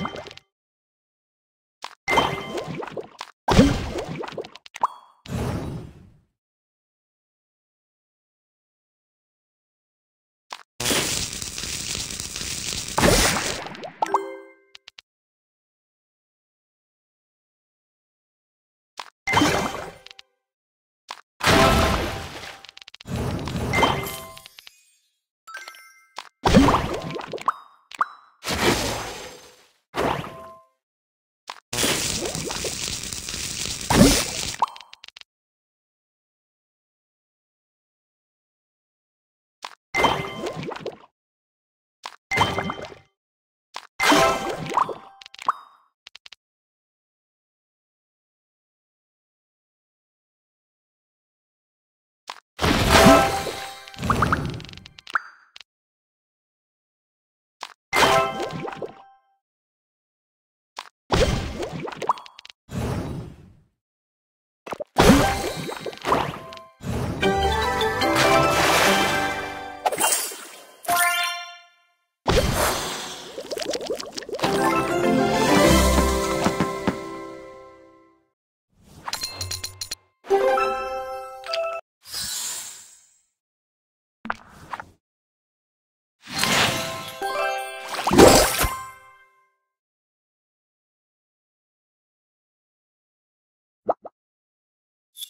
you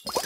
you